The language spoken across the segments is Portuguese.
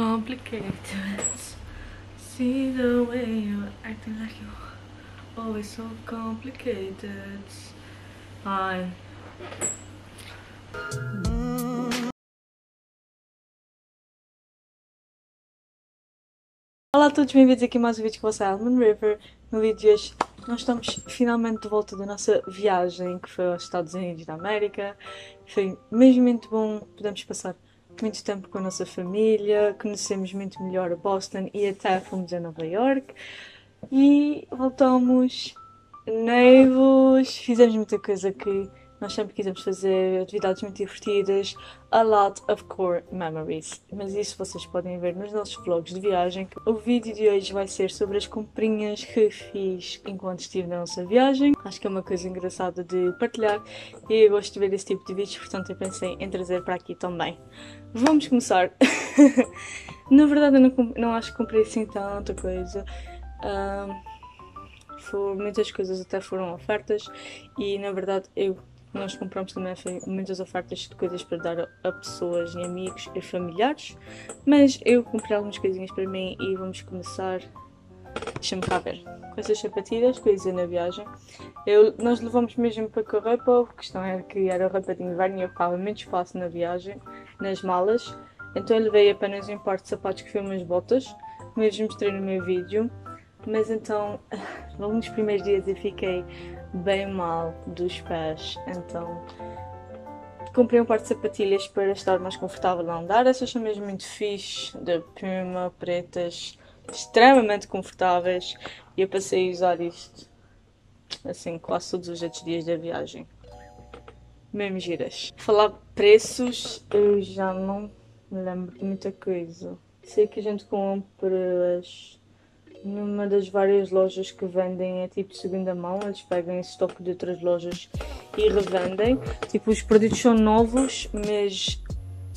complicated. See the way you're acting like you're always so complicated. Ai. Olá a todos, bem-vindos aqui a mais um vídeo com você, Almond River. No vídeo de hoje nós estamos finalmente de volta da nossa viagem que foi aos Estados Unidos da América. Foi mesmo muito bom, podemos passar muito tempo com a nossa família, conhecemos muito melhor Boston e até fomos a Nova York. E voltamos neivos, fizemos muita coisa que nós sempre quisemos fazer, atividades muito divertidas, a lot of core memories. Mas isso vocês podem ver nos nossos vlogs de viagem. O vídeo de hoje vai ser sobre as comprinhas que fiz enquanto estive na nossa viagem. Acho que é uma coisa engraçada de partilhar e eu gosto de ver esse tipo de vídeos, portanto eu pensei em trazer para aqui também. Vamos começar. na verdade eu não, não acho que comprei assim tanta coisa. Um, for, muitas coisas até foram ofertas e na verdade eu nós compramos também muitas ofertas de coisas para dar a pessoas e amigos e familiares, mas eu comprei algumas coisinhas para mim e vamos começar. Deixa-me cá ver. Com essas sapatilhas ia na viagem. Eu, nós levamos mesmo para com a roupa, a questão era que era roupa de inverno e ocupava muito espaço na viagem, nas malas. Então eu levei apenas um par de sapatos que foi umas botas, como eu mostrei no meu vídeo. Mas então, nos primeiros dias eu fiquei bem mal dos pés, então comprei um par de sapatilhas para estar mais confortável a andar. Essas são mesmo muito fixe, de Puma, pretas, extremamente confortáveis. E eu passei a usar isto assim quase todos os outros dias da viagem. Mesmo giras. Falar preços, eu já não me lembro de muita coisa. Sei que a gente compra as numa das várias lojas que vendem é tipo segunda mão, eles pegam esse estoque de outras lojas e revendem. Tipo, os produtos são novos, mas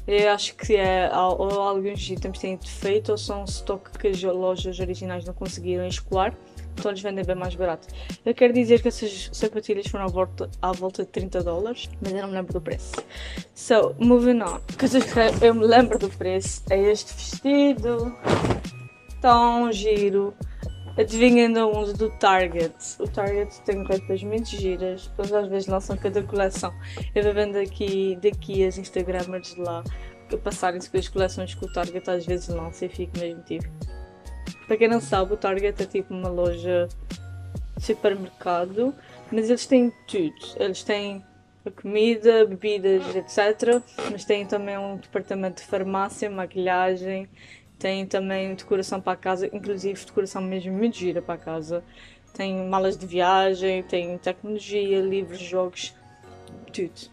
eu acho que é, ou alguns itens têm defeito ou são estoque que as lojas originais não conseguiram escoar, então eles vendem bem mais barato. Eu quero dizer que essas sapatilhas foram à volta, à volta de 30 dólares, mas eu não me lembro do preço. So, moving on. Coisas que eu me lembro do preço é este vestido tão giro. Adivinhando uns do Target. O Target tem roupas muito giras, depois às vezes lançam cada coleção. Eu vou vendo aqui, daqui as Instagramers de lá que passarem-se com as coleções que o Target às vezes lança e fico mesmo tipo. Para quem não sabe, o Target é tipo uma loja supermercado, mas eles têm tudo. Eles têm a comida, bebidas, etc. Mas têm também um departamento de farmácia, maquilhagem, tem também decoração para casa, inclusive decoração mesmo muito gira para casa. Tem malas de viagem, tem tecnologia, livros, jogos, tudo.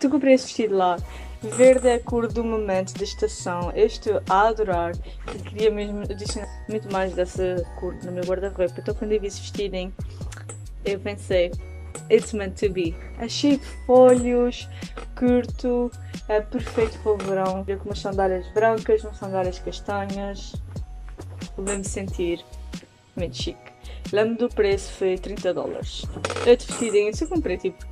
Tu comprei esse vestido lá. Verde é a cor do momento da estação. Eu estou a adorar e queria mesmo adicionar muito mais dessa cor no meu guarda-roupa. Então quando eu vi esse vestido, eu pensei, it's meant to be. É cheio de folhos, curto, é perfeito para o verão. Com umas sandálias brancas, umas sandálias castanhas. Vou-me sentir muito chique. Lembro do preço, foi 30 dólares. Outro vestidinho, isso eu comprei tipo.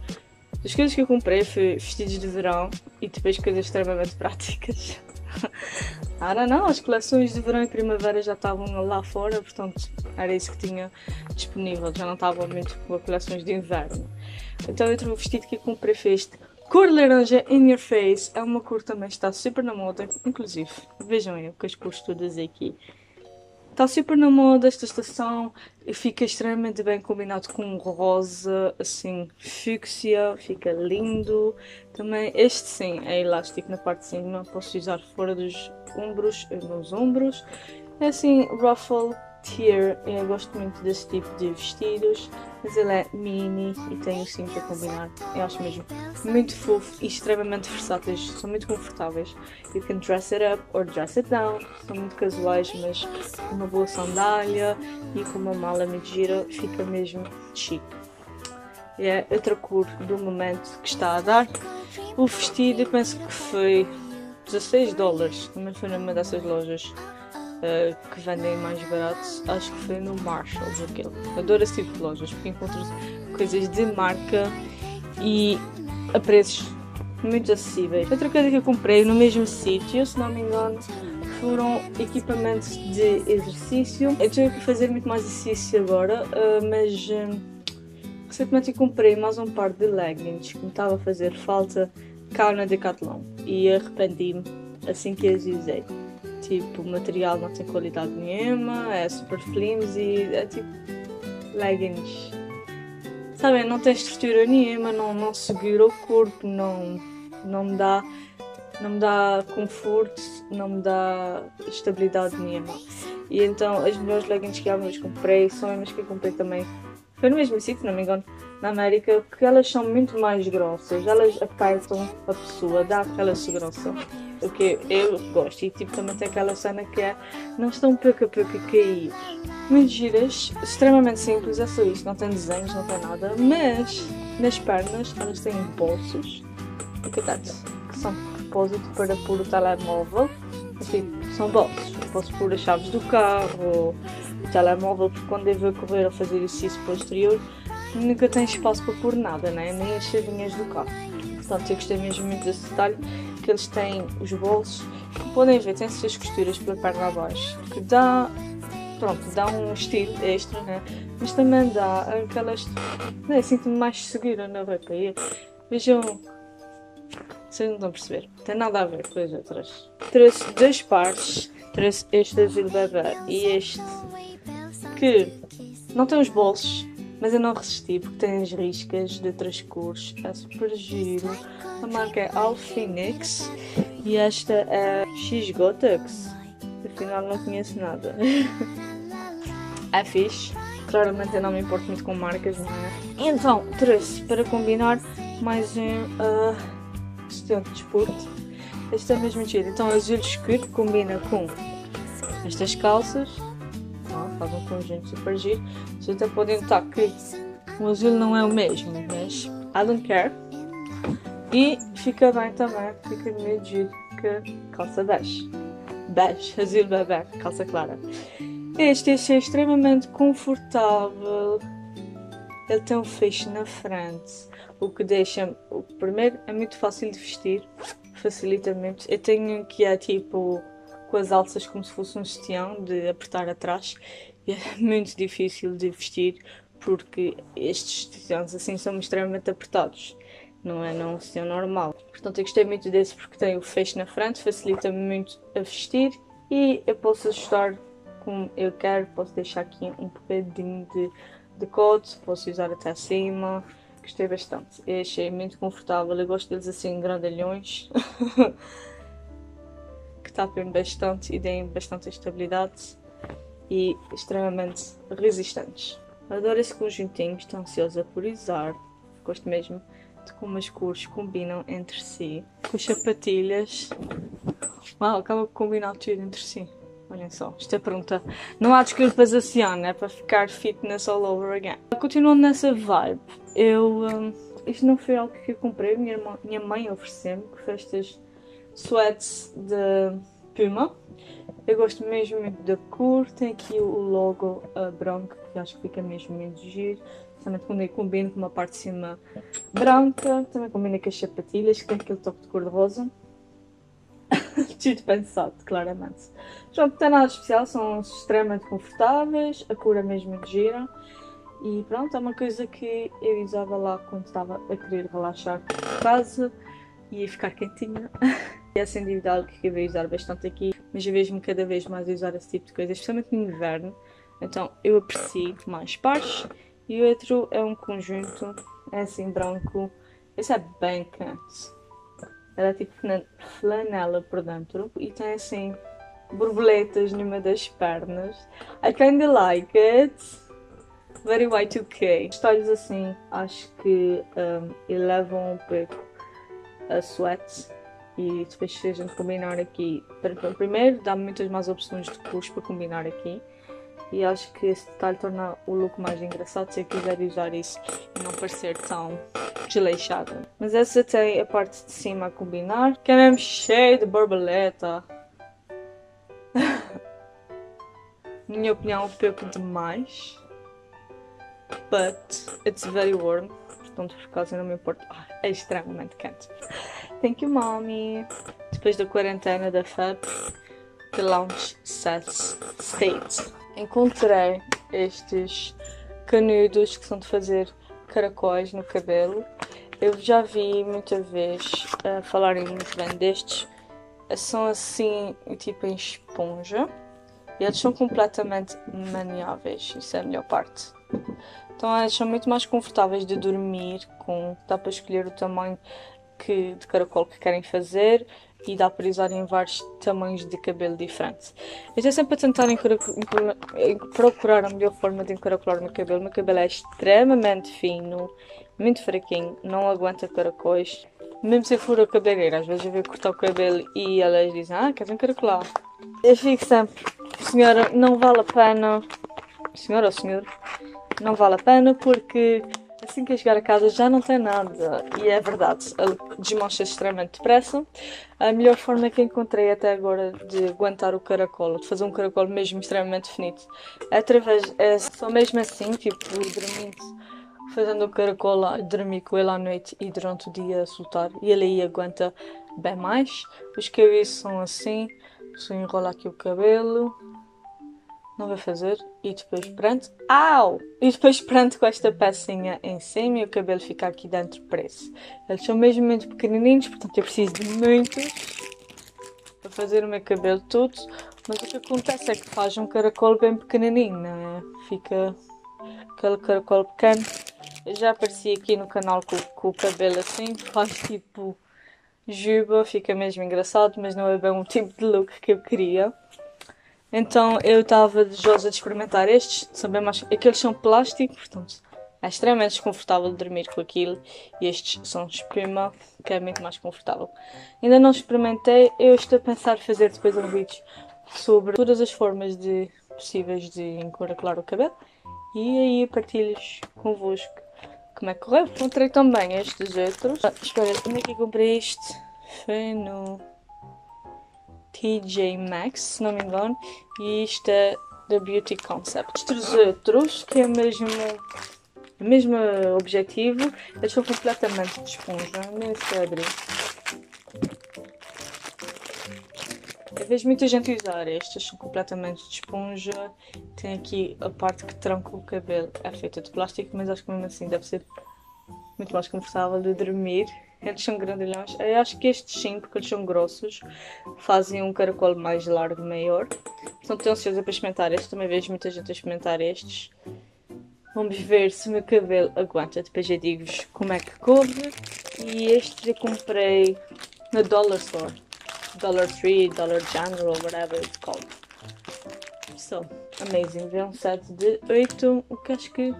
As coisas que eu comprei foi vestidos de verão e depois coisas extremamente práticas. Ah, não, as coleções de verão e primavera já estavam lá fora, portanto era isso que tinha disponível, já não estavam muito com coleções de inverno. Então outro vestido que eu comprei foi cor laranja in your face, é uma cor também está super na moda, inclusive, vejam eu com as cores todas aqui. Está super na moda esta estação e fica extremamente bem combinado com rosa, assim, fúcsia, fica lindo. Também este sim é elástico na parte de cima, posso usar fora dos ombros, nos ombros. É assim, ruffle, tier, eu gosto muito desse tipo de vestidos, mas ele é mini e tem o cinto a combinar. Eu acho mesmo muito fofo e extremamente versáteis, são muito confortáveis. You can dress it up or dress it down, são muito casuais, mas com uma boa sandália e com uma mala muito gira fica mesmo chique. É outra cor do momento que está a dar. O vestido penso que foi 16 dólares, também foi numa dessas lojas uh, que vendem mais baratos, acho que foi no Marshalls aquele. Adoro esse tipo de lojas porque encontro coisas de marca e a preços muito acessíveis. Outra coisa que eu comprei no mesmo sítio, se não me engano, foram equipamentos de exercício. Eu tenho que fazer muito mais exercício agora, uh, mas uh, recentemente comprei mais um par de leggings que me estava a fazer falta cá na Decathlon e arrependi-me assim que as usei. Tipo, o material não tem qualidade nenhuma, é super flimsy, é tipo leggings. Sabem, não tem estrutura nenhuma, não, não segura o corpo, não, não me dá não me dá conforto, não me dá estabilidade nenhuma. E então as melhores leggings que vez comprei são as que eu comprei também. Foi no mesmo sítio, não me engano, na América, porque elas são muito mais grossas, elas apertam a pessoa, dá aquela segurança. O que eu gosto. E tipo também tem aquela cena que é não estão pouco a pouco a cair. Muito giras, extremamente simples, é só isto, não tem desenhos, não tem nada, mas nas pernas elas têm bolsos, cuidado, que são propósito para pôr o telemóvel. Assim, são bolsos. Posso pôr as chaves do carro, o telemóvel, porque quando eu vou correr ou fazer exercício posterior, nunca tem espaço para pôr nada, né? nem as chavinhas do carro. Portanto, eu gostei mesmo muito desse detalhe, que eles têm os bolsos, podem ver, tem essas costuras pela perna abaixo, que dá, pronto, dá um estilo extra, né? Mas também dá aquelas, né, sinto-me mais segura na roupa. Vejam vocês não estão a perceber. Tem nada a ver com as outras. Trouxe dois pares. Trouxe este azul bebê e este que não tem os bolsos, mas eu não resisti porque tem as riscas de outras cores. É super giro. A marca é Alphinix e esta é X-Gotex. Afinal não conheço nada. é fixe. Claramente eu não me importo muito com marcas, não é? Então, trouxe para combinar mais um. Uh, de desporto. Este é mesmo giro. Então, azul escuro combina com estas calças. Oh, faz um conjunto super giro. Vocês até podem notar que o azul não é o mesmo, mas I don't care. E fica bem também, fica meio giro que calça bege. Bege, azul bebê, calça clara. Este, este é extremamente confortável. Ele tem um fecho na frente o que deixa. O primeiro é muito fácil de vestir, facilita muito. Eu tenho que é tipo com as alças como se fosse um sutiã de apertar atrás e é muito difícil de vestir porque estes sutiãs assim são extremamente apertados. Não é não um sutiã normal. Portanto, eu gostei muito desse porque tem o fecho na frente, facilita-me muito a vestir e eu posso ajustar como eu quero. Posso deixar aqui um bocadinho de decote, posso usar até acima. Gostei bastante. Eu achei muito confortável. Eu gosto deles assim, grandalhões. que tapem bastante e deem bastante estabilidade. E extremamente resistentes. Adoro esse conjuntinho. Estou ansiosa por usar. Gosto mesmo de como as cores combinam entre si. Com as sapatilhas. Uau, acaba de combinar tudo entre si. Olhem só, esta pergunta. Não há desculpas assim, ano, é para ficar fitness all over again. Continuando nessa vibe, eu. Um, isto não foi algo que eu comprei, minha, irmã, minha mãe ofereceu-me, que foi estas sweats de Puma. Eu gosto mesmo muito da cor, tem aqui o logo uh, branco, que acho que fica mesmo muito giro. Também quando eu combino com uma parte de cima branca, também combina com as sapatilhas, que tem aquele toque de cor de rosa. Tudo pensado, claramente. Pronto, não tem nada especial, são extremamente confortáveis, a cor é mesmo de gira. E pronto, é uma coisa que eu usava lá quando estava a querer relaxar em casa e ficar quentinha. e é dúvida algo que eu vou usar bastante aqui, mas eu vejo-me cada vez mais a usar esse tipo de coisas, especialmente no inverno. Então eu aprecio mais pares. E o outro é um conjunto, é assim branco. Esse é bem quente. Ela é tipo flanela por dentro e tem assim borboletas numa das pernas. I kinda like it. Very Y2K. Estalhos assim, acho que um, elevam um pouco a sweat e depois se a gente combinar aqui, primeiro dá muitas mais opções de cores para combinar aqui e acho que esse detalhe torna o look mais engraçado se eu quiser usar isso e não parecer tão desleixada. Mas essa tem a parte de cima a combinar, que é mesmo cheio de borboleta. Minha opinião, pouco demais. But it's very warm. Portanto, por causa não me importa. É extremamente quente. Thank you, mommy. Depois da quarentena da FAP, The Lounge Sets State. Encontrei estes canudos que são de fazer caracóis no cabelo. Eu já vi muita vez uh, falarem muito bem destes. São assim, tipo em esponja. E eles são completamente maniáveis. Isso é a melhor parte. Então eles são muito mais confortáveis de dormir com. Dá para escolher o tamanho que, de caracol que querem fazer e dá para usar em vários tamanhos de cabelo diferentes. Eu estou sempre a tentar procurar a melhor forma de encaracolar o meu cabelo. O meu cabelo é extremamente fino, muito fraquinho, não aguenta caracóis. Mesmo se for a cabeleireira, às vezes eu vou cortar o cabelo e elas dizem, ah, queres encaracolar? Eu fico sempre, senhora, não vale a pena, senhora ou senhor, não vale a pena porque assim que eu chegar a casa já não tem nada. E é verdade, desmancha extremamente depressa. A melhor forma que encontrei até agora de aguentar o caracol, de fazer um caracol mesmo extremamente finito, é através, é só mesmo assim, tipo, dormindo, fazendo o caracol lá, dormir com ele à noite e durante o dia soltar. E ele aí aguenta bem mais. Os cabelos são assim, só enrola aqui o cabelo não vai fazer. E depois pronto. Au! E depois pronto com esta pecinha em cima e o cabelo fica aqui dentro preso. Eles são mesmo muito pequenininhos, portanto eu preciso de muitos para fazer o meu cabelo todo. Mas o que acontece é que faz um caracol bem pequenininho, não é? Fica aquele caracol pequeno. Eu já apareci aqui no canal com, com o cabelo assim, faz tipo juba, fica mesmo engraçado, mas não é bem o tipo de look que eu queria. Então eu estava desejosa de experimentar estes, são bem mais. Aqueles são plástico, portanto é extremamente desconfortável dormir com aquilo. E estes são espuma, que é muito mais confortável. Ainda não experimentei, eu estou a pensar fazer depois um vídeo sobre todas as formas de, possíveis de encaracolar o cabelo. E aí partilho convosco como é que correu. Encontrei também estes outros. Ah, espera, onde é que comprei este? Foi no TJ Maxx, se não me engano, e isto é da Beauty Concept. Outros, que é mesmo o mesmo objetivo, eles são completamente de esponja, nem sei abrir. Eu vejo muita gente usar estes, são completamente de esponja. Tem aqui a parte que tranca o cabelo, é feita de plástico, mas acho que mesmo assim deve ser muito mais confortável de dormir. Eles são grandalhões. Eu acho que estes sim, porque eles são grossos, fazem um caracol mais largo, maior. Então estou ansiosa para experimentar estes. Também vejo muita gente a experimentar estes. Vamos ver se o meu cabelo aguenta. Depois eu digo-vos como é que corre. E estes eu comprei na Dollar Store. Dollar Tree, Dollar General, whatever it's called. So, amazing. Vê um set de 8, o que acho que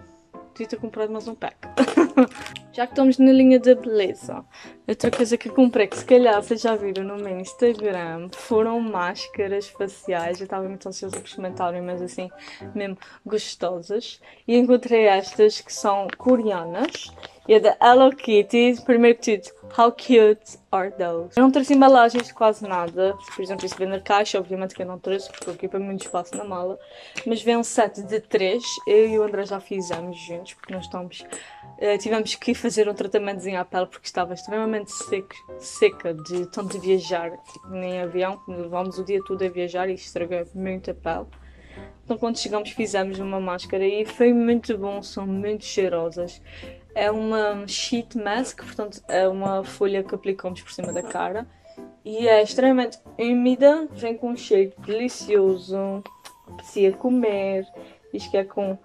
devia ter comprado mais um pack. Já que estamos na linha da beleza, outra coisa que comprei, que se calhar vocês já viram no meu Instagram, foram máscaras faciais. Eu estava muito ansiosa por experimentarem, mas assim, mesmo gostosas. E encontrei estas que são coreanas. E a da Hello Kitty, primeiro que tudo, how cute are those? Eu não trouxe embalagens de quase nada. Por exemplo, isso vem na caixa, obviamente que eu não trouxe, porque ocupa muito espaço na mala. Mas vem um set de três. Eu e o André já fizemos juntos, porque nós estamos. Uh, tivemos que fazer um tratamentozinho à pele porque estava extremamente seca de tanto viajar tipo, em avião. Levámos o dia todo a viajar e estragou muito a pele. Então, quando chegamos, fizemos uma máscara e foi muito bom, são muito cheirosas. É uma sheet mask, portanto, é uma folha que aplicamos por cima da cara e é extremamente úmida, vem com um cheiro delicioso, aprecia comer, diz que é com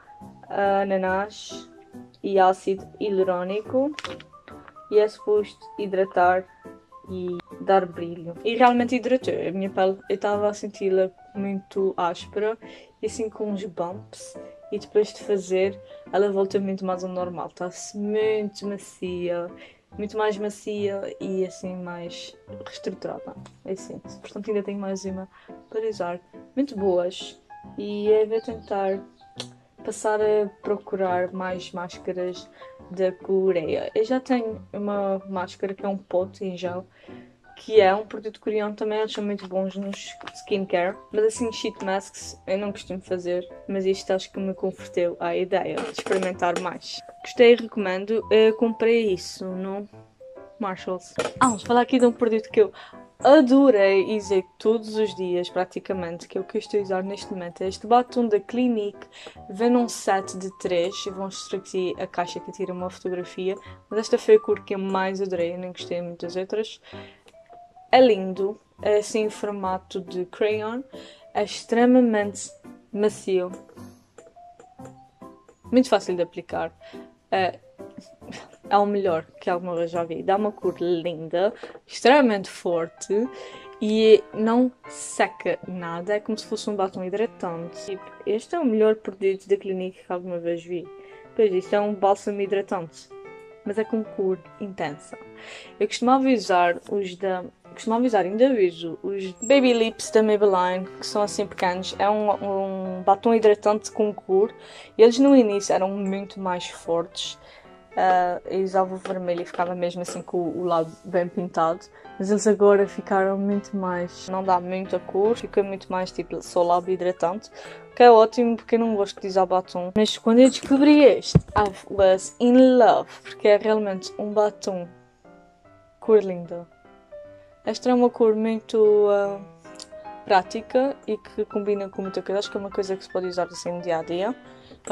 ananás e ácido hialurônico e é suposto hidratar e dar brilho. E realmente hidratou. A minha pele, eu estava a senti-la muito áspera e assim com uns bumps e depois de fazer ela volta muito mais ao normal, está-se muito macia, muito mais macia e assim mais reestruturada, é assim. Portanto ainda tenho mais uma para usar, muito boas e é ver tentar passar a procurar mais máscaras da Coreia. Eu já tenho uma máscara que é um pote em gel que é um produto coreano também, eles são muito bons nos skincare. Mas assim, sheet masks eu não costumo fazer, mas isto acho que me converteu à ideia de experimentar mais. Gostei e recomendo. Eu comprei isso no Marshalls. Ah, vamos falar aqui de um produto que eu adorei e usei todos os dias, praticamente, que é o que eu estou a usar neste momento. É este batom da Clinique, vem num set de 3. Eu vou mostrar aqui a caixa que tira uma fotografia. Mas esta foi a cor que eu mais adorei, eu nem gostei muito das outras. É lindo, é assim em formato de crayon. É extremamente macio. Muito fácil de aplicar. É, é o melhor que alguma vez já vi. Dá uma cor linda, extremamente forte e não seca nada. É como se fosse um batom hidratante. Este é o melhor produto da Clinique que alguma vez vi. Pois isto é um bálsamo hidratante, mas é com cor intensa. Eu costumava usar os da costumava usar, ainda uso, os Baby Lips da Maybelline, que são assim pequenos. É um, um batom hidratante com cor. Eles no início eram muito mais fortes uh, eu usava o vermelho e ficava mesmo assim com o lado bem pintado. Mas eles agora ficaram muito mais. Não dá muita cor, fica muito mais tipo só lábio hidratante. Que é ótimo porque eu não gosto de usar batom. Mas quando eu descobri este, I was in love. Porque é realmente um batom cor linda. Esta é uma cor muito uh, prática e que combina com muita coisa. Acho que é uma coisa que se pode usar assim no dia a dia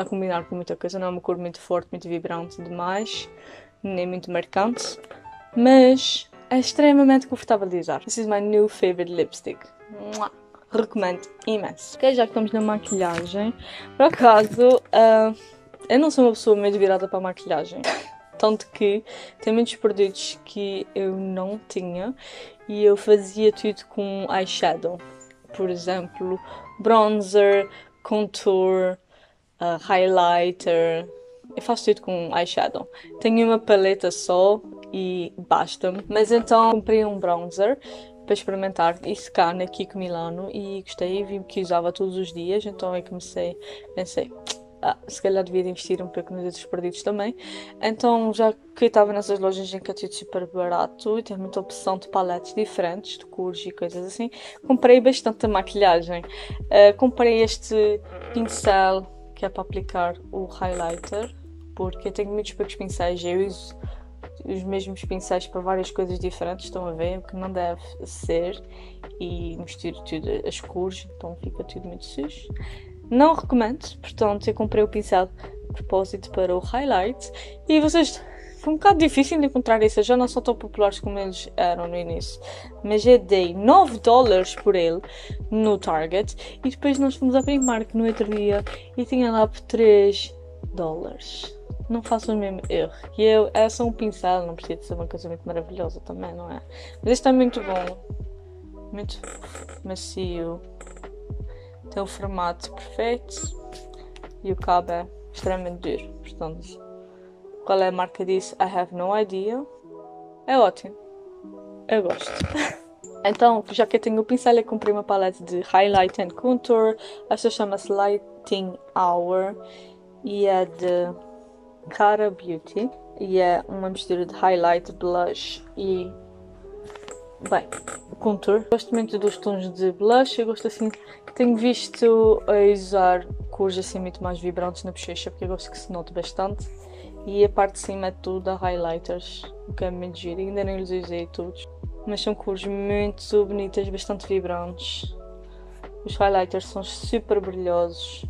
a combinar com muita coisa. Não é uma cor muito forte, muito vibrante demais, nem muito marcante, mas é extremamente confortável de usar. This is my new favorite lipstick. Mua! Recomendo imenso. Ok, já que estamos na maquilhagem, por acaso, uh, eu não sou uma pessoa meio virada para a maquilhagem. Tanto que tem muitos produtos que eu não tinha e eu fazia tudo com eyeshadow. Por exemplo, bronzer, contour, uh, highlighter. Eu faço tudo com eyeshadow. Tenho uma paleta só e basta-me. Mas então comprei um bronzer para experimentar e secar na Kiko Milano e gostei vi que usava todos os dias. Então eu comecei, pensei, ah, se calhar devia investir um pouco nos outros produtos também. Então, já que estava nessas lojas em que é tudo super barato e tem muita opção de paletes diferentes, de cores e coisas assim, comprei bastante maquilhagem. Uh, comprei este pincel que é para aplicar o highlighter, porque eu tenho muitos poucos pincéis eu uso os mesmos pincéis para várias coisas diferentes, estão a ver, o que não deve ser, e misturo tudo as cores, então fica tudo muito sujo. Não recomendo, portanto, eu comprei o pincel de propósito para o highlight e vocês foi um bocado difícil de encontrar isso, já não são tão populares como eles eram no início. Mas eu dei 9 dólares por ele no Target e depois nós fomos a Primark no outro dia e tinha lá por 3 dólares. Não façam o mesmo erro. E eu, é só um pincel, não precisa ser uma coisa muito maravilhosa também, não é? Mas este é muito bom. Muito macio. Tem o formato perfeito. E o cabo é extremamente duro. Portanto, qual é a marca disso? I have no idea. É ótimo. Eu gosto. então, já que eu tenho o pincel, eu comprei uma paleta de Highlight and Contour. Esta chama-se Lighting Hour e é de Cara Beauty. E é uma mistura de highlight, blush e. Bem, contour. Gosto muito dos tons de blush. Eu gosto assim. Tenho visto a usar cores assim muito mais vibrantes na bochecha porque eu gosto que se note bastante. E a parte de cima é tudo a highlighters, o que é muito giro. Ainda nem os usei todos. Mas são cores muito bonitas, bastante vibrantes. Os highlighters são super brilhosos.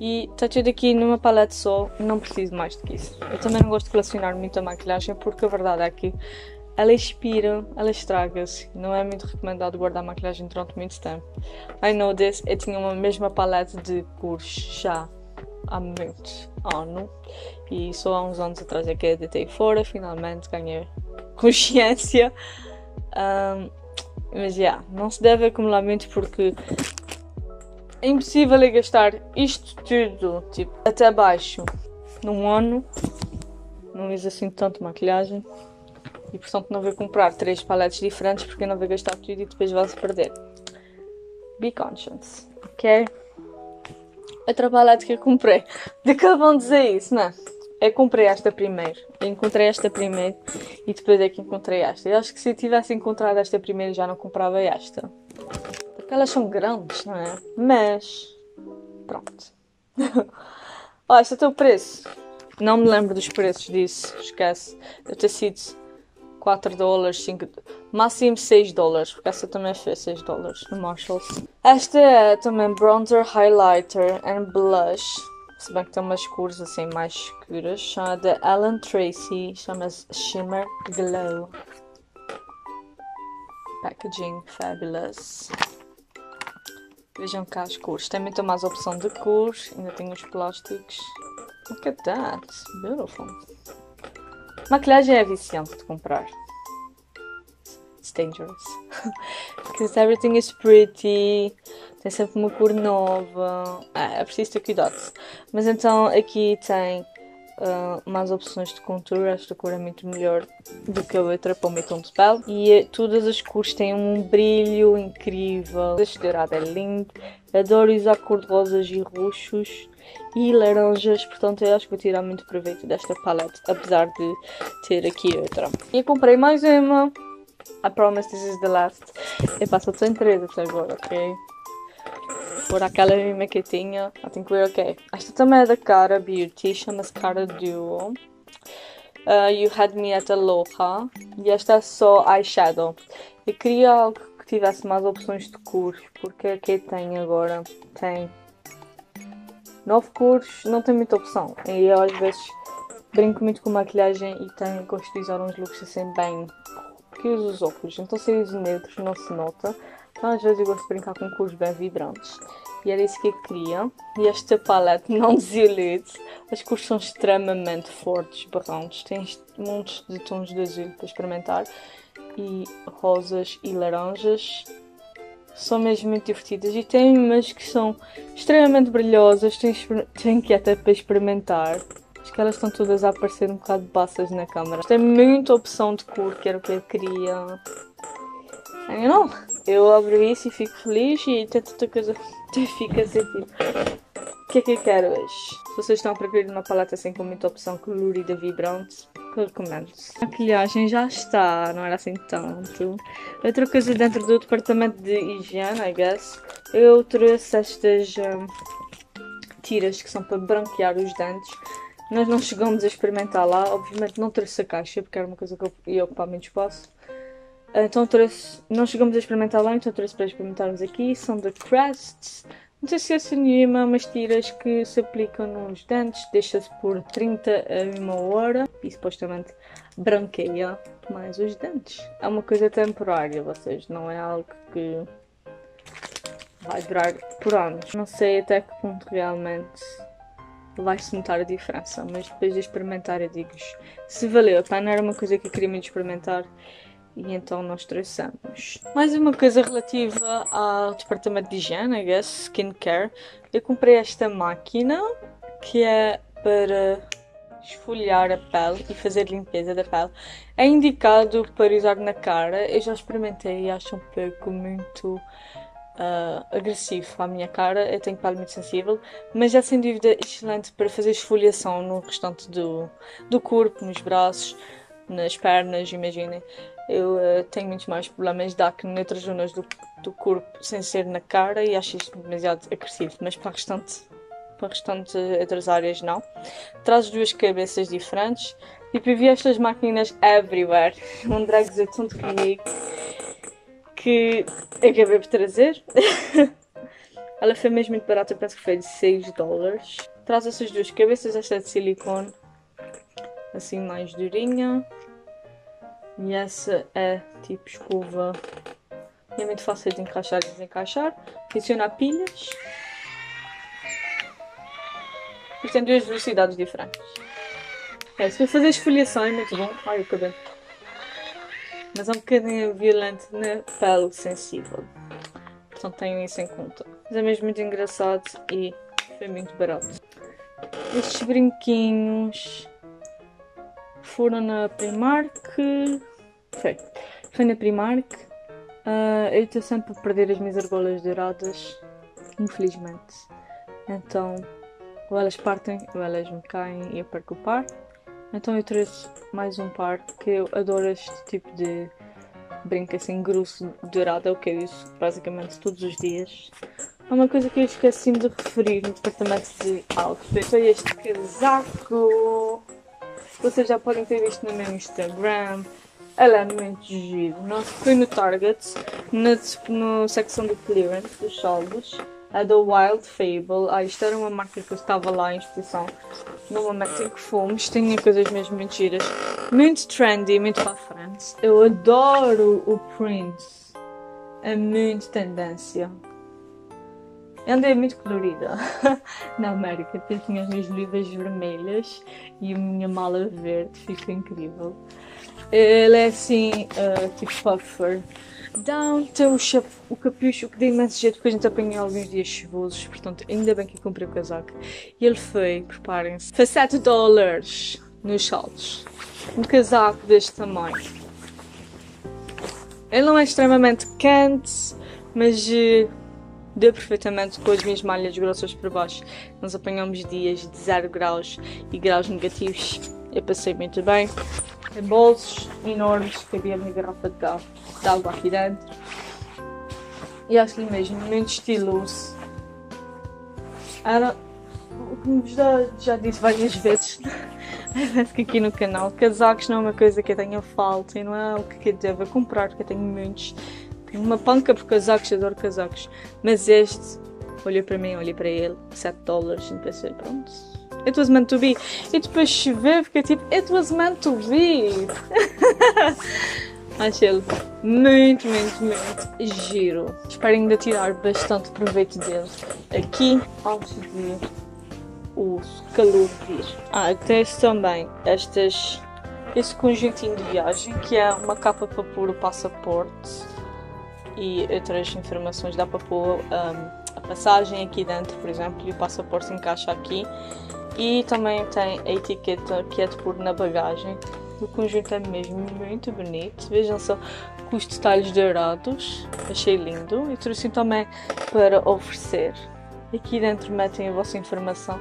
E está tudo aqui numa paleta só, não preciso mais do que isso. Eu também não gosto de colecionar muita maquilhagem porque a verdade é que ela expira, ela estraga-se. Não é muito recomendado guardar maquilhagem durante muito tempo. I know this, eu tinha uma mesma paleta de cores já muito ano e só há uns anos atrás é que a deitei fora, finalmente ganhei consciência. Um, mas já, yeah, não se deve acumular muito porque é impossível gastar isto tudo, tipo, até baixo num ano. Não uso assim tanto maquilhagem. E portanto não vou comprar três paletes diferentes porque não vou gastar tudo e depois vai-se perder. Be conscious, ok? Outra paleta que eu comprei. De que vão dizer isso, não? Eu comprei esta primeiro. Eu encontrei esta primeiro e depois é que encontrei esta. Eu acho que se eu tivesse encontrado esta primeiro já não comprava esta. Porque elas são grandes, não é? Mas. Pronto. Olha, este é o teu preço. Não me lembro dos preços disso. Esquece. Deve ter sido 4 dólares, 5 máximo 6 dólares, porque essa também foi 6 dólares no Marshalls. Esta é também bronzer, highlighter and blush. Se bem que tem umas cores assim mais escuras. Chama da Alan Tracy, chama-se Shimmer Glow. Packaging fabulous. Vejam cá as cores. Tem muito mais opção de cores. Ainda tem os plásticos. Look at that. Beautiful. Maquilhagem é viciante de comprar. It's dangerous. Because everything is pretty. Tem sempre uma cor nova. É, é preciso ter cuidado. Mas então aqui tem uh, mais opções de contour. Esta cor é muito melhor do que a outra para o meu tom de pele. E uh, todas as cores têm um brilho incrível. Este dourado é lindo. Adoro usar cor de rosas e roxos e laranjas, portanto eu acho que vou tirar muito proveito desta paleta, apesar de ter aqui outra. E comprei mais uma. I promise this is the last. Eu passo três até agora, ok? Por aquela mesma que tinha, I think we're ok. Esta também é da Cara Beauty, chama-se Cara Duo. Uh, you Had Me at Aloha. E esta é só eyeshadow. Eu queria algo que tivesse mais opções de cores, porque a que tem agora tem nove cores, não tem muita opção. E eu às vezes brinco muito com maquilhagem e tenho, gosto de usar uns looks assim bem que uso os óculos, então se eu uso neutros não se nota. Então às vezes eu gosto de brincar com cores bem vibrantes. E era isso que eu queria. E esta paleta não desilude. As cores são extremamente fortes, berrantes. Tem montes de tons de azul para experimentar. E rosas e laranjas. São mesmo muito divertidas. E tem umas que são extremamente brilhosas. Tem, tem que até para experimentar. Acho que elas estão todas a aparecer um bocado baças na câmera. Tem muita opção de cor, que era o que eu queria. Eu não. Eu abro isso e fico feliz e tento outra coisa. Fica assim tipo. O que é que eu quero hoje? Se vocês estão a preferir uma paleta assim com muita opção colorida vibrante, recomendo. A maquilhagem já está, não era assim tanto. Outra coisa dentro do departamento de higiene, I guess. Eu trouxe estas um, tiras que são para branquear os dentes. Nós não chegamos a experimentar lá, obviamente não trouxe a caixa porque era uma coisa que eu ia ocupar muito espaço. Então trouxe, não chegamos a experimentar lá, então trouxe para experimentarmos aqui. São da Crest. Não sei se é nenhuma, mas tiras que se aplicam nos dentes, deixa-se por 30 a uma hora e supostamente branqueia mais os dentes. É uma coisa temporária, vocês, não é algo que vai durar por anos. Não sei até que ponto realmente vai-se notar a diferença, mas depois de experimentar eu digo-vos se valeu a pena, era uma coisa que eu queria muito experimentar e então nós trouxemos. Mais uma coisa relativa ao departamento de higiene, I guess, skincare. Eu comprei esta máquina que é para esfoliar a pele e fazer limpeza da pele. É indicado para usar na cara. Eu já experimentei e acho um pouco muito uh, agressivo à minha cara. Eu tenho pele muito sensível, mas é sem dúvida excelente para fazer esfoliação no restante do, do corpo, nos braços, nas pernas, imaginem. Eu uh, tenho muitos mais problemas de acne noutras zonas do, do corpo sem ser na cara e acho isto demasiado agressivo, mas para a restante, para restante outras áreas não. Traz duas cabeças diferentes. Tipo, eu vi estas máquinas everywhere. Um dragzão tanto comigo que acabei por trazer. Ela foi mesmo muito barata, penso que foi de 6 dólares. Traz essas duas cabeças, esta é de silicone, assim mais durinha. E essa é tipo escova. É muito fácil de encaixar e desencaixar. Funciona a pilhas. E tem duas velocidades diferentes. É, se for fazer esfoliação é muito bom. Ai, o cabelo. Mas é um bocadinho violento na pele sensível. Portanto, tenham isso em conta. Mas é mesmo muito engraçado e foi muito barato. Estes brinquinhos foram na Primark. Foi. Foi na Primark. Uh, eu estou sempre a perder as minhas argolas douradas. Infelizmente. Então, ou elas partem ou elas me caem e eu perco o par. Então eu trouxe mais um par que eu adoro este tipo de brinco assim grosso dourado, é o que eu uso basicamente todos os dias. É uma coisa que eu esqueci de referir no departamento de outfit foi este casaco. Vocês já podem ter visto no meu Instagram. Ela é giro. Nós fui no Target, na secção de clearance dos saldos. A da Wild Fable. Ah, isto era uma marca que eu estava lá em exposição. No momento em que fomos, tinha coisas mesmo muito giras. Muito trendy, muito para a frente. Eu adoro o Prince. É muito tendência. Eu andei muito colorida na América. Eu tinha as minhas luvas vermelhas e a minha mala verde. Fica incrível. Ele é assim, uh, tipo puffer. Down tem o, capucho, que deu imenso jeito porque a gente apanhou alguns dias chuvosos, portanto, ainda bem que eu comprei o casaco. E ele foi, preparem-se, foi 7 dólares nos saltos. Um casaco deste tamanho. Ele não é extremamente quente, mas uh, deu perfeitamente com as minhas malhas grossas por baixo. Nós apanhamos dias de 0 graus e graus negativos. Eu passei muito bem. Bolsos enormes que havia minha garrafa de, de água aqui dentro. E acho que mesmo muito estiloso. Era o que me já, já disse várias vezes aqui no canal. Casacos não é uma coisa que eu tenha falta e não é o que eu devo comprar, porque eu tenho muitos. Tenho uma panca por casacos, adoro casacos. Mas este, olhei para mim, olhei para ele, 7 dólares, e pensei, pronto, It was meant to be. E depois choveu, fiquei tipo, it was meant to be. Acho ele muito, muito, muito giro. Espero ainda tirar bastante proveito dele aqui antes de o calor vir. Ah, tens também estas, este conjuntinho de viagem que é uma capa para pôr o passaporte e outras informações. Dá para pôr um, a passagem aqui dentro, por exemplo, e o passaporte encaixa aqui e também tem a etiqueta que é de pôr na bagagem. O conjunto é mesmo muito bonito. Vejam só com os detalhes dourados. Achei lindo. E trouxe também para oferecer. Aqui dentro metem a vossa informação,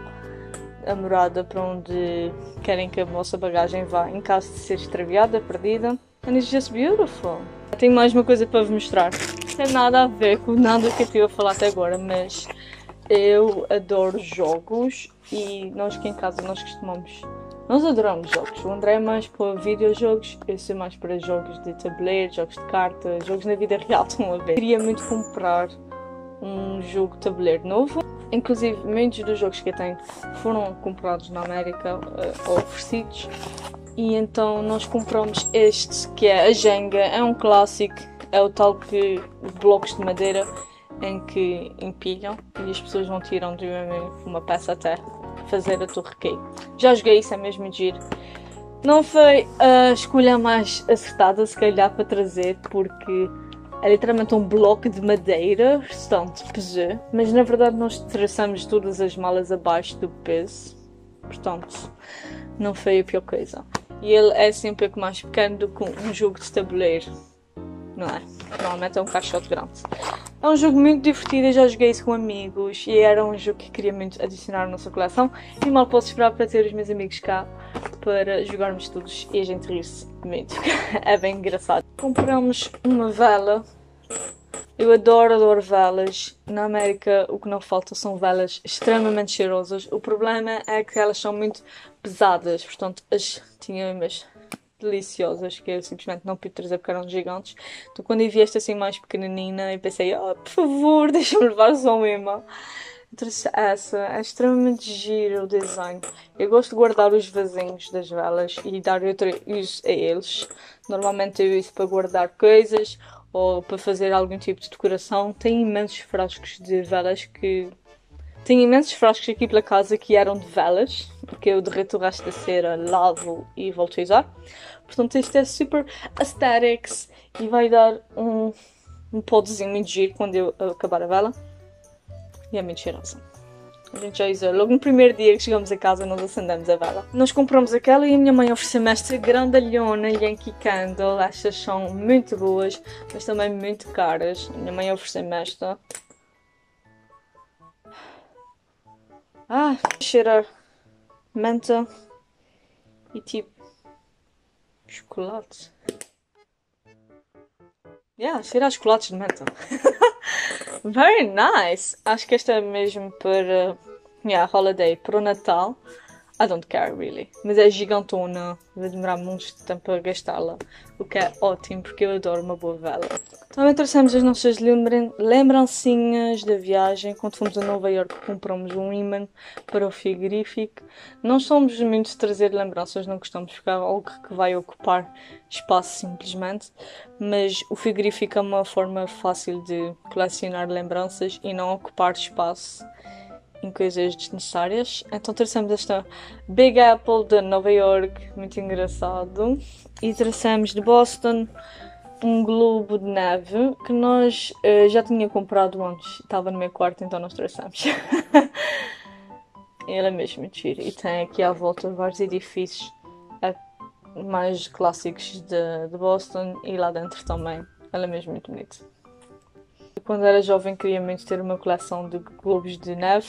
a morada para onde querem que a vossa bagagem vá em caso de ser extraviada, perdida. And it's just beautiful. Tenho mais uma coisa para vos mostrar. Não tem nada a ver com nada que eu estive a falar até agora, mas eu adoro jogos e nós aqui em casa nós costumamos. Nós adoramos jogos. O André é mais para videojogos, eu sou mais para jogos de tabuleiro, jogos de cartas, jogos na vida real, estão a ver. Queria muito comprar um jogo de tabuleiro novo. Inclusive, muitos dos jogos que eu tenho foram comprados na América uh, ou oferecidos. E então nós compramos este, que é a Jenga, é um clássico, é o tal que blocos de madeira em que empilham e as pessoas vão tirando de uma peça até fazer a torre cair. Já joguei isso, é mesmo giro. Não foi a escolha mais acertada, se calhar, para trazer, porque é literalmente um bloco de madeira, portanto, peso, mas na verdade nós traçamos todas as malas abaixo do peso, portanto, não foi a pior coisa. E ele é sempre um pouco mais pequeno do que um jogo de tabuleiro, não é? Normalmente é um caixote grande. É um jogo muito divertido, eu já joguei isso com amigos e era um jogo que queria muito adicionar à nossa coleção e mal posso esperar para ter os meus amigos cá para jogarmos todos e a gente rir-se muito. é bem engraçado. Compramos uma vela. Eu adoro, adoro velas. Na América o que não falta são velas extremamente cheirosas. O problema é que elas são muito pesadas, portanto as tinha umas deliciosas que eu simplesmente não pude trazer porque eram gigantes. Então quando eu vi esta assim mais pequenina, eu pensei, oh, por favor, deixa-me levar só uma. Trouxe essa, é extremamente giro o design. Eu gosto de guardar os vasinhos das velas e dar outro uso a eles. Normalmente eu uso para guardar coisas ou para fazer algum tipo de decoração. Tem imensos frascos de velas que tenho imensos frascos aqui pela casa que eram de velas, porque eu derreto o resto da cera, lavo e volto a usar. Portanto, este é super aesthetics e vai dar um, um podzinho muito giro quando eu acabar a vela. E é muito cheirosa. A gente já usou. Logo no primeiro dia que chegamos a casa, nós acendemos a vela. Nós compramos aquela e a minha mãe ofereceu-me esta grandalhona Yankee Candle. Estas são muito boas, mas também muito caras. A minha mãe ofereceu-me esta. Ah, cheirar menta e tipo chocolate. Yeah, cheirar chocolates de menta. Very nice. Acho que esta é mesmo para yeah, holiday, para o Natal. I don't care really. Mas é gigantona, vai demorar muito tempo a gastá-la, o que é ótimo porque eu adoro uma boa vela. Também trouxemos as nossas lembran lembrancinhas da viagem. Quando fomos a Nova York compramos um imã para o frigorífico. Não somos muito de trazer lembranças, não gostamos de ficar algo que vai ocupar espaço simplesmente, mas o frigorífico é uma forma fácil de colecionar lembranças e não ocupar espaço em coisas desnecessárias. Então trouxemos esta Big Apple de Nova York, muito engraçado. E trouxemos de Boston um globo de neve que nós uh, já tinha comprado antes. Estava no meu quarto, então nós trouxemos. Ele é mesmo muito giro. E tem aqui à volta vários edifícios uh, mais clássicos de, de Boston e lá dentro também. Ele é mesmo muito bonito. Quando era jovem queria muito ter uma coleção de globos de neve,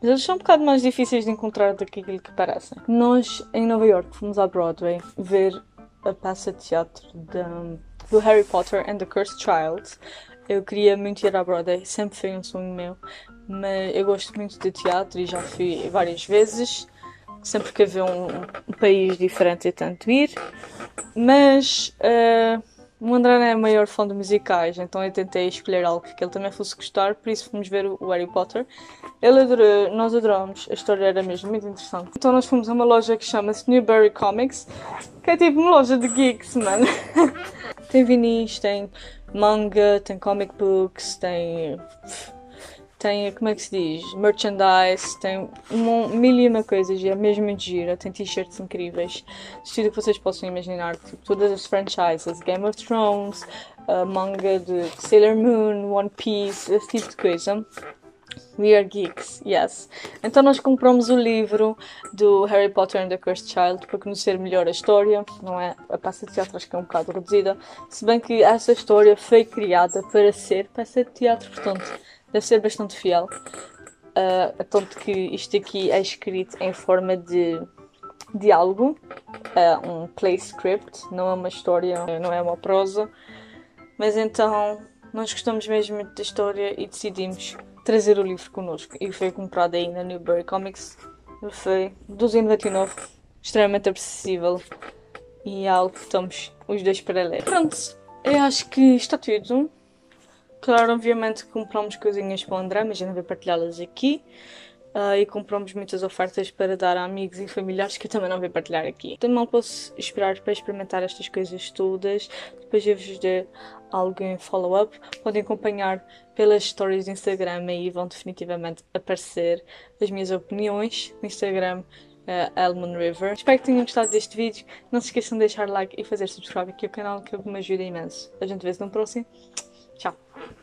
mas eles são um bocado mais difíceis de encontrar do que aquilo que parecem. Nós, em Nova York, fomos à Broadway ver a peça de teatro de, do Harry Potter and the Cursed Child. Eu queria muito ir à Broadway, sempre foi um sonho meu, mas eu gosto muito de teatro e já fui várias vezes. Sempre que havia um, um país diferente eu tento ir, mas uh, o André é maior fã de musicais, então eu tentei escolher algo que ele também fosse gostar, por isso fomos ver o Harry Potter. Ele adorou, nós adoramos, a história era mesmo muito interessante. Então nós fomos a uma loja que chama-se Newberry Comics, que é tipo uma loja de geeks, mano. tem vinis, tem manga, tem comic books, tem tem, como é que se diz, merchandise, tem um, mil e uma coisas e é mesmo muito gira, tem t-shirts incríveis, tudo que vocês possam imaginar, tipo, todas as franchises, Game of Thrones, manga de Sailor Moon, One Piece, esse tipo de coisa. We are geeks, yes. Então nós compramos o livro do Harry Potter and the Cursed Child para conhecer melhor a história, não é? A peça de teatro acho que é um bocado reduzida, se bem que essa história foi criada para ser peça de teatro, portanto deve ser bastante fiel. Uh, tanto que isto aqui é escrito em forma de diálogo, uh, um play script, não é uma história, não é uma prosa. Mas então nós gostamos mesmo muito da história e decidimos trazer o livro connosco. E foi comprado aí na Newberry Comics. Ele foi 12,99, extremamente acessível e é algo que estamos os dois para ler. Pronto, eu acho que está tudo. Claro, obviamente compramos coisinhas para o André, mas eu não vou partilhá-las aqui. Uh, e compramos muitas ofertas para dar a amigos e familiares que eu também não vou partilhar aqui. Também mal posso esperar para experimentar estas coisas todas. Depois eu vos der algo em follow-up. Podem acompanhar pelas stories do Instagram e vão definitivamente aparecer as minhas opiniões no Instagram uh, Elmon River. Espero que tenham gostado deste vídeo. Não se esqueçam de deixar like e fazer subscribe aqui ao canal que me ajuda imenso. A gente vê-se no próximo.